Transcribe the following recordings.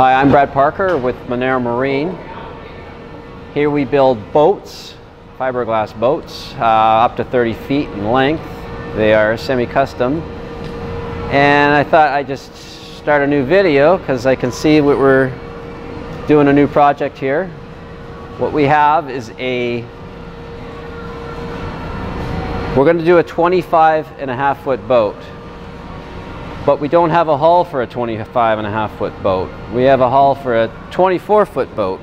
Hi, I'm Brad Parker with Monaro Marine. Here we build boats, fiberglass boats, uh, up to 30 feet in length. They are semi-custom. And I thought I'd just start a new video because I can see what we're doing a new project here. What we have is a, we're going to do a 25 and a half foot boat but we don't have a hull for a 25 and a half foot boat. We have a hull for a 24 foot boat.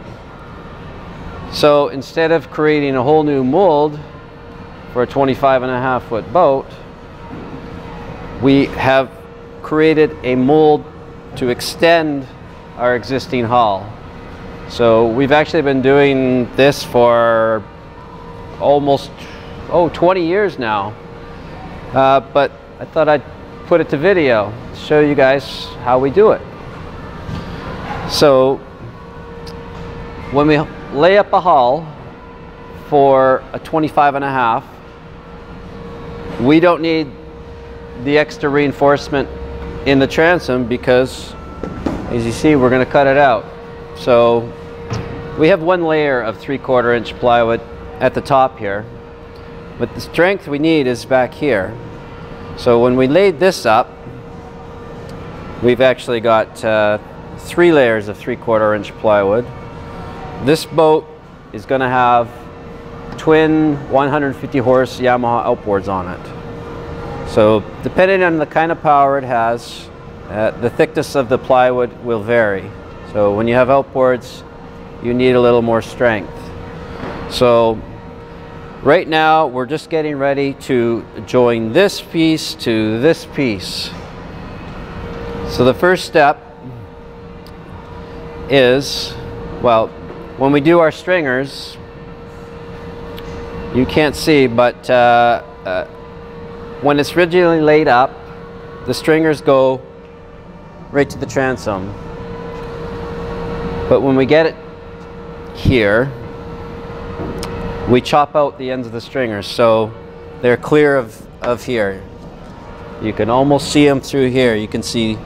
So instead of creating a whole new mold for a 25 and a half foot boat, we have created a mold to extend our existing hull. So we've actually been doing this for almost, oh, 20 years now. Uh, but I thought I'd put it to video, show you guys how we do it. So when we lay up a hull for a 25 and a half, we don't need the extra reinforcement in the transom because as you see we're going to cut it out. So we have one layer of three quarter inch plywood at the top here but the strength we need is back here so when we laid this up, we've actually got uh, three layers of three quarter inch plywood. This boat is going to have twin 150 horse Yamaha outboards on it. So depending on the kind of power it has, uh, the thickness of the plywood will vary. So when you have outboards, you need a little more strength. So Right now, we're just getting ready to join this piece to this piece. So the first step is, well, when we do our stringers, you can't see, but uh, uh, when it's rigidly laid up, the stringers go right to the transom. But when we get it here, we chop out the ends of the stringers so they're clear of, of here. You can almost see them through here. You can see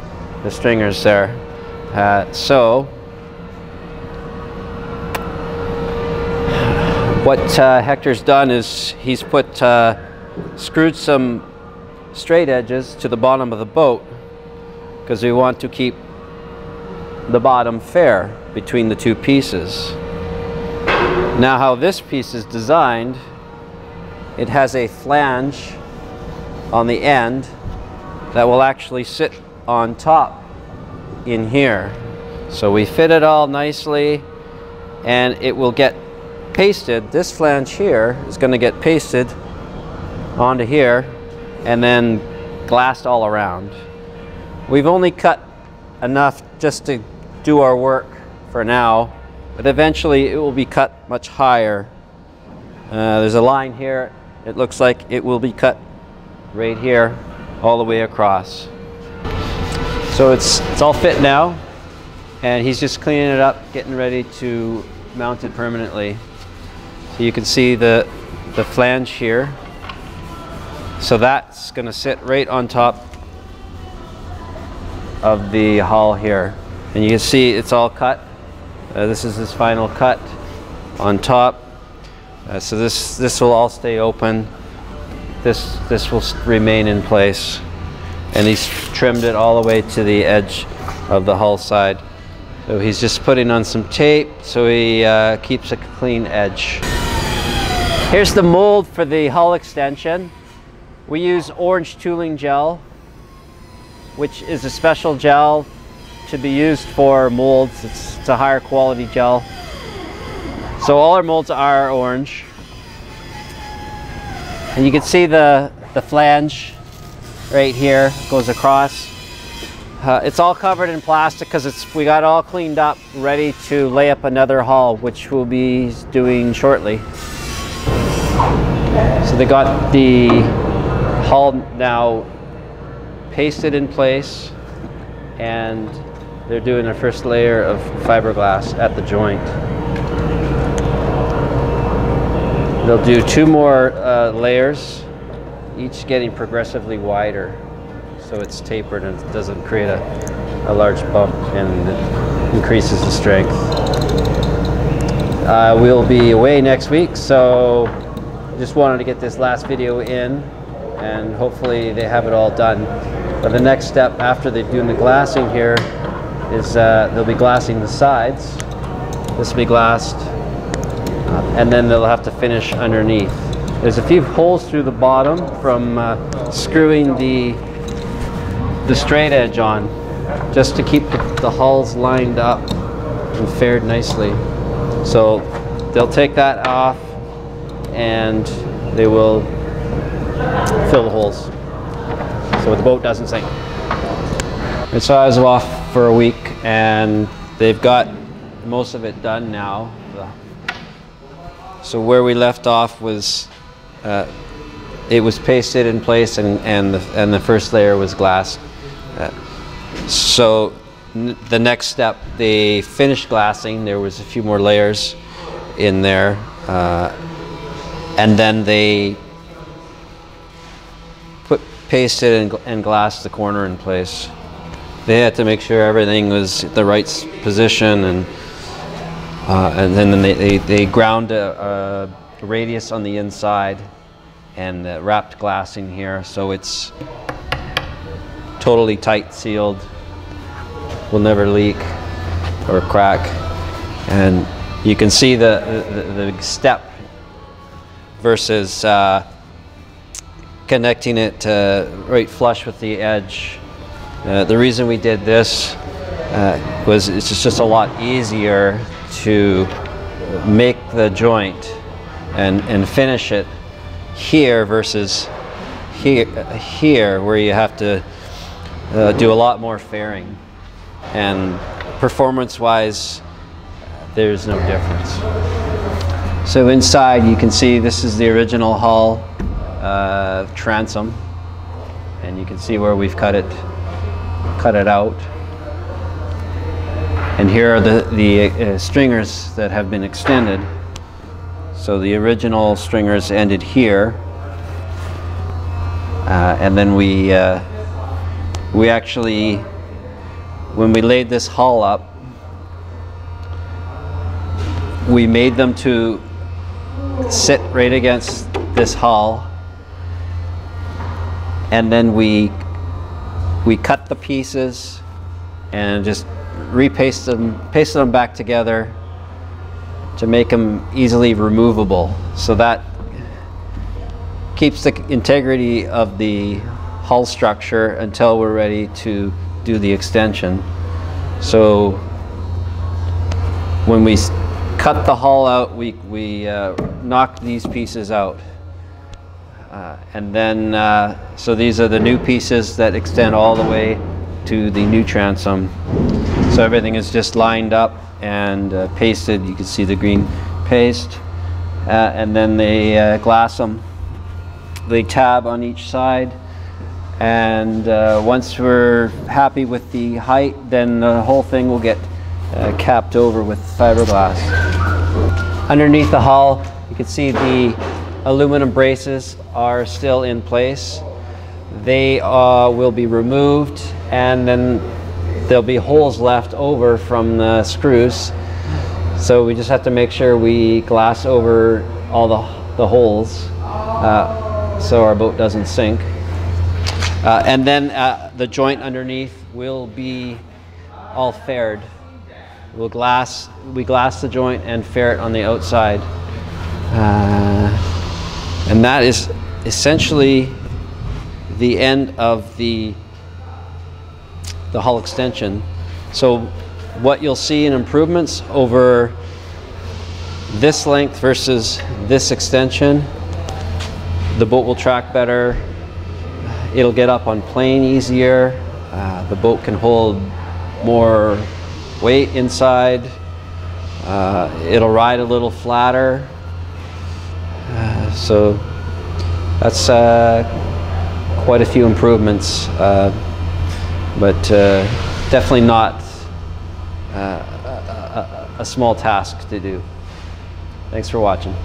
the stringers there. Uh, so what uh, Hector's done is he's put uh, screwed some straight edges to the bottom of the boat because we want to keep the bottom fair between the two pieces. Now how this piece is designed, it has a flange on the end that will actually sit on top in here. So we fit it all nicely and it will get pasted. This flange here is going to get pasted onto here and then glassed all around. We've only cut enough just to do our work for now but eventually it will be cut much higher. Uh, there's a line here. It looks like it will be cut right here all the way across. So it's, it's all fit now and he's just cleaning it up, getting ready to mount it permanently. So you can see the, the flange here. So that's going to sit right on top of the hull here. And you can see it's all cut uh, this is his final cut on top. Uh, so this, this will all stay open. This, this will remain in place. And he's trimmed it all the way to the edge of the hull side. So he's just putting on some tape so he uh, keeps a clean edge. Here's the mold for the hull extension. We use orange tooling gel, which is a special gel to be used for molds. It's, it's a higher quality gel. So all our molds are orange. And you can see the, the flange right here goes across. Uh, it's all covered in plastic because it's we got all cleaned up, ready to lay up another hull, which we'll be doing shortly. So they got the hull now pasted in place and they're doing their first layer of fiberglass at the joint. They'll do two more uh, layers, each getting progressively wider so it's tapered and it doesn't create a, a large bump in increases the strength. Uh, we'll be away next week, so just wanted to get this last video in and hopefully they have it all done. But the next step after they're doing the glassing here is uh, they'll be glassing the sides. This will be glassed uh, and then they'll have to finish underneath. There's a few holes through the bottom from uh, screwing the the straight edge on just to keep the, the hulls lined up and faired nicely. So they'll take that off and they will fill the holes so the boat doesn't sink. And so I was off for a week and they've got most of it done now. So where we left off was uh, it was pasted in place and, and, the, and the first layer was glass. Uh, so the next step, they finished glassing. There was a few more layers in there. Uh, and then they put pasted and, and glassed the corner in place. They had to make sure everything was the right position and uh, and then they, they, they ground a, a, radius on the inside and uh, wrapped glass in here so it's totally tight sealed will never leak or crack and you can see the, the, the step versus uh, connecting it right flush with the edge. Uh, the reason we did this uh, was it's just a lot easier to make the joint and, and finish it here versus here, here where you have to uh, do a lot more fairing. And performance-wise, there's no difference. So inside you can see this is the original hull uh, transom and you can see where we've cut it cut it out. And here are the, the uh, stringers that have been extended. So the original stringers ended here. Uh, and then we uh, we actually when we laid this hull up we made them to sit right against this hull. And then we we cut the pieces and just repaste them paste them back together to make them easily removable so that keeps the integrity of the hull structure until we're ready to do the extension so when we cut the hull out, we, we uh, knocked these pieces out. Uh, and then, uh, so these are the new pieces that extend all the way to the new transom. So everything is just lined up and uh, pasted. You can see the green paste. Uh, and then they uh, glass them. They tab on each side. And once we're happy with the height, then the whole thing will get uh, capped over with fiberglass. Underneath the hull, you can see the aluminum braces are still in place. They uh, will be removed and then there'll be holes left over from the screws. So we just have to make sure we glass over all the, the holes uh, so our boat doesn't sink. Uh, and then uh, the joint underneath will be all faired. We'll glass, we glass the joint and ferret on the outside. Uh, and that is essentially the end of the, the hull extension. So what you'll see in improvements over this length versus this extension, the boat will track better, it'll get up on plane easier, uh, the boat can hold more weight inside. Uh, it'll ride a little flatter. So that's uh, quite a few improvements, uh, but uh, definitely not a, a, a small task to do. Thanks for watching.